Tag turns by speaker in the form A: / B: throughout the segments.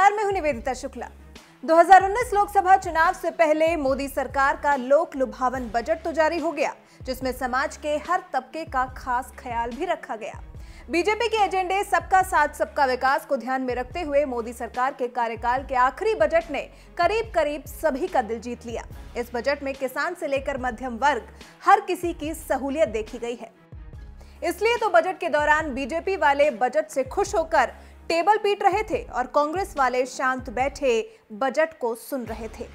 A: नमस्कार मैं हूँ निवेदिता शुक्ला। 2019 लोकसभा चुनाव से पहले मोदी सरकार का लोक लुभावन बजट तो जारी हो गया, जिसमें समाज के हर तबके का खास ख्याल भी रखा गया। बीजेपी के एजेंडे सबका साथ, सबका विकास को ध्यान में रखते हुए मोदी सरकार के कार्यकाल के आखिरी बजट ने करीब करीब सभी का दिल जीत लिया। इस बजट में किसान से लेकर मध्यम वर्ग, हर किसी की सहूलियत देखी गई है। इसलिए तो बजट के दौरान बीजेपी वाले बजट से खुश होकर टेबल पीट रहे थे और कांग्रेस वाले शांत बैठे बजट को सुन रहे थे।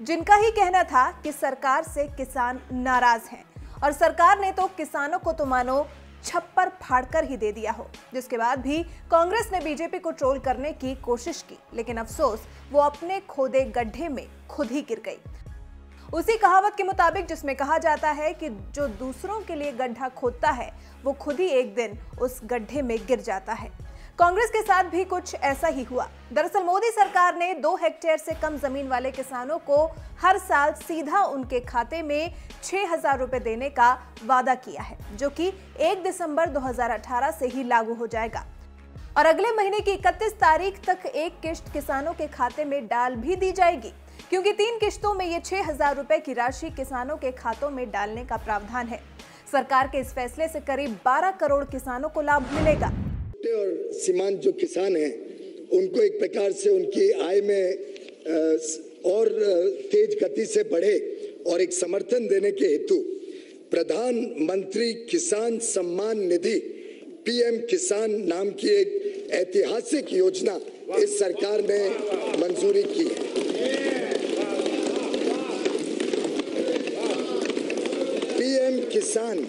A: जिनका ही कहना था कि सरकार से किसान नाराज़ हैं और सरकार ने तो किसानों को तो मानो छप्पर फाड़कर ही दे दिया हो। जिसके बाद भी कांग्रेस ने बीजेपी को ट्रोल करने की कोशिश की, लेकिन अफसोस, वो अपने खोदे गड्ढे में खुद ही गिर गई। उसी कहावत के मुताबिक जिसमें कहा जाता है कि जो दूसरों के लिए गड्ढा खोदता है, वो खुद ही एक दिन उस गड्ढे में गिर जाता है। कांग्रेस के साथ भी कुछ ऐसा ही हुआ। दरअसल मोदी सरकार ने दो हेक्टेयर से कम ज़मीन वाले किसानों को हर साल सीधा उनके खाते में छह हज़ार रुपए देने का वादा किया है, जो कि 1 दिसंबर 2018 से ही लागू हो जाएगा। और अगले महीने की 31 तारीख तक एक किश्त किसानों के खाते में डाल भी दी जाएगी, क्योंकि तीन किश्तों में ये छह हज़ार रुपए की राशि किसानों के खातों में डालने का प्रावधान है। सरकार के इस फैसले से करीब 12 करोड़ किसानों को लाभ मिलेगा।
B: और सीमांत जो किसान हैं, उनको एक प्रकार से उनकी आय में और तेज गति से बढ़े और एक समर्थन देने के हेतु प्रधानमंत्री किसान सम्मान निधि, पीएम किसान नाम की एक ऐतिहासिक योजना इस सरकार ने मंजूरी की है। पीएम किसान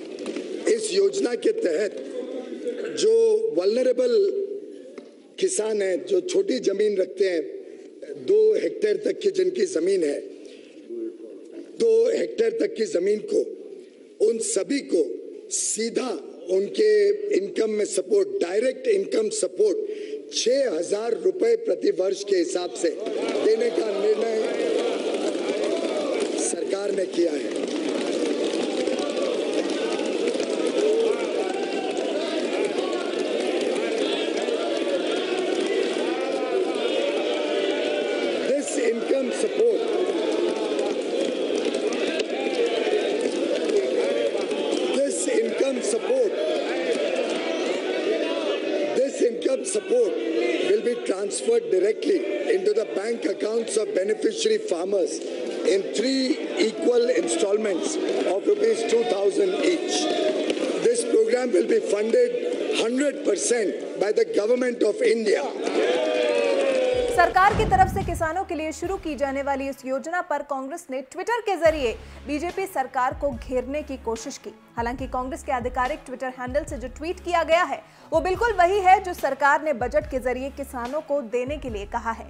B: इस योजना के तहत जो वल्नरेबल किसान हैं, जो छोटी ज़मीन रखते हैं, दो हेक्टेयर तक की जिनकी ज़मीन है, दो हेक्टेयर तक की ज़मीन को, उन सभी को सीधा उनके इनकम में सपोर्ट डायरेक्ट इनकम सपोर्ट छह हज़ार रुपए प्रति वर्ष के हिसाब से देने का निर्णय सरकार ने किया है। Support. This income support. This income support will be transferred directly into the bank accounts of beneficiary farmers in three equal installments of rupees 2000 each. This program will be funded 100% by the government of india
A: सरकार की तरफ़ से किसानों के लिए शुरू की जाने वाली इस योजना पर कांग्रेस ने ट्विटर के ज़रिए बीजेपी सरकार को घेरने की कोशिश की। हालाँकि कांग्रेस के आधिकारिक ट्विटर हैंडल से जो ट्वीट किया गया है, वो बिल्कुल वही है जो सरकार ने बजट के ज़रिए किसानों को देने के लिए कहा है।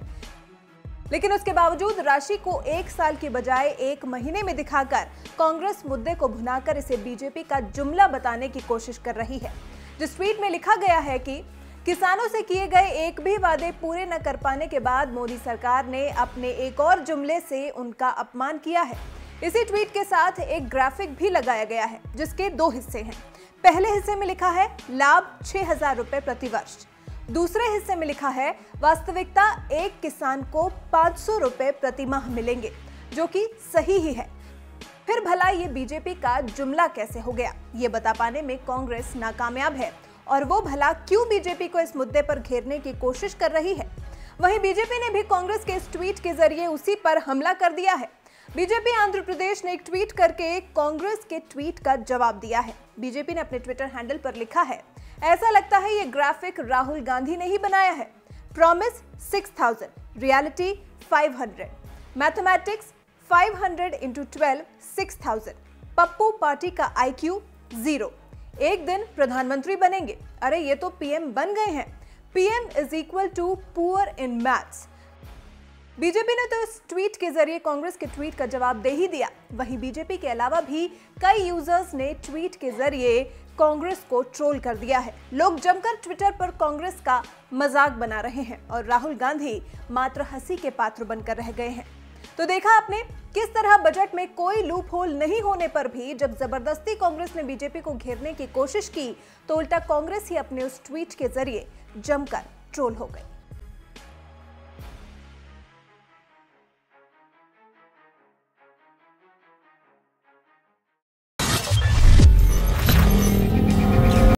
A: लेकिन उसके बावजूद राशि को एक साल की बजाय एक महीने में दिखाकर कांग्रेस मुद्दे को भुनाकर इसे बीजेपी का जुमला बताने की कोशिश कर रही है। जिस ट्वीट में लिखा गया है कि किसानों से किए गए एक भी वादे पूरे न कर पाने के बाद मोदी सरकार ने अपने एक और जुमले से उनका अपमान किया है। इसी ट्वीट के साथ एक ग्राफिक भी लगाया गया है, जिसके दो हिस्से हैं। पहले हिस्से में लिखा है, लाभ छह हज़ार रुपए प्रति वर्ष दूसरे हिस्से में लिखा है, वास्तविकता एक किसान को पाँच सौ रुपए प्रति माह मिलेंगे, जो कि सही ही है। फिर भला ये बीजेपी का जुमला कैसे हो गया? ये बता पाने में कांग्रेस नाकामयाब है। और वो भला क्यों बीजेपी को इस मुद्दे पर घेरने की कोशिश कर रही है? वहीं बीजेपी ने भी कांग्रेस के इस ट्वीट के ज़रिए उसी पर हमला कर दिया है। बीजेपी आंध्र प्रदेश ने एक ट्वीट करके कांग्रेस के ट्वीट का जवाब दिया है। बीजेपी ने अपने ट्विटर हैंडल पर लिखा है, ऐसा लगता है ये ग्राफिक राहुल गांधी ने ही बनाया है। Promise 6000 reality 500 mathematics 500 into twelve six Pappu party का आईक्यू ज़ीरो एक दिन प्रधानमंत्री बनेंगे। अरे, ये तो पीएम बन गए हैं। PM is equal to poor in maths BJP ने तो इस ट्वीट के ज़रिए कांग्रेस के ट्वीट का जवाब दे ही दिया। वहीं बीजेपी के अलावा भी कई यूज़र्स ने ट्वीट के ज़रिए कांग्रेस को ट्रोल कर दिया है। लोग जमकर ट्विटर पर कांग्रेस का मज़ाक बना रहे हैं और राहुल गांधी मात्र हँसी के पात्र बनकर रह गए हैं। तो देखा आपने, किस तरह बजट में कोई लूप होल नहीं होने पर भी जब ज़बरदस्ती कांग्रेस ने बीजेपी को घेरने की कोशिश की तो उल्टा कांग्रेस ही अपने उस ट्वीट के ज़रिए जमकर ट्रोल हो गई।